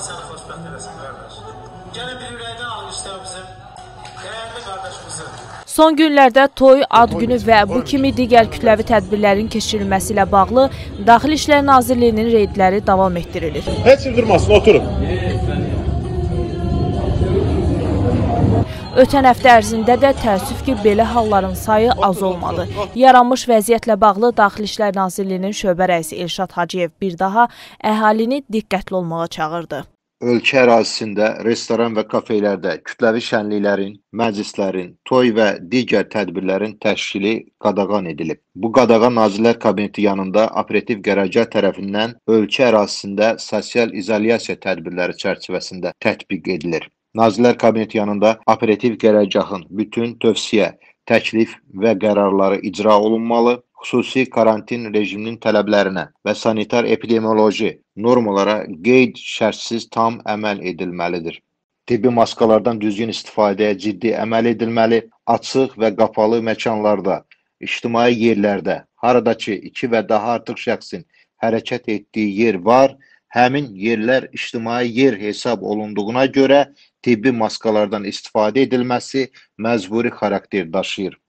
Allah səni xoşbəxt eləsin qardaş. Gəlin bir ürəkdən alqışlayaq bizim dəyərli qardaşımızı. Son günlərdə toy, ad günü və bu kimi digər kütləvi tədbirlərin keçirilməsi ilə bağlı Daxili İşlər Nazirliyinin reydləri davam etdirilir. Heç kim durmasın, oturun. Ötən həftə ərzində də təəssüf ki, belə halların sayı az olmadı. Yaranmış vəziyyətlə bağlı Daxili İşlər Nazirliyinin şöbə rəisi Elşad Hacıyev bir daha əhalini diqqətli olmağa çağırdı. Ölkə ərazisində restoran və kafelərdə kütləvi şənliklərin, məclislərin, toy və digər tədbirlərin təşkili qadağan edilib. Bu qadağan Nazirlər Kabineti yanında operativ qərargah tərəfindən ölkə ərazisində sosial izolyasiya tədbirləri çərçivəsində tətbiq edilir. Nazirlər Kabineti yanında operativ qərargahın bütün tövsiyə, təklif və qərarları icra olunmalı, xüsusi karantin rejiminin tələblərinə və sanitar epidemioloji normalara qeyd-şərtsiz tam əməl edilməlidir. Tibbi maskalardan düzgün istifadəyə ciddi əməl edilməli, açıq və qapalı məkanlarda, ictimai yerlərdə, harada ki, iki və daha artıq şəxsin hərəkət etdiyi yer var, həmin yerlər ictimai yer hesab olunduğuna görə tibbi maskalardan istifadə edilməsi məcburi xarakter daşıyır.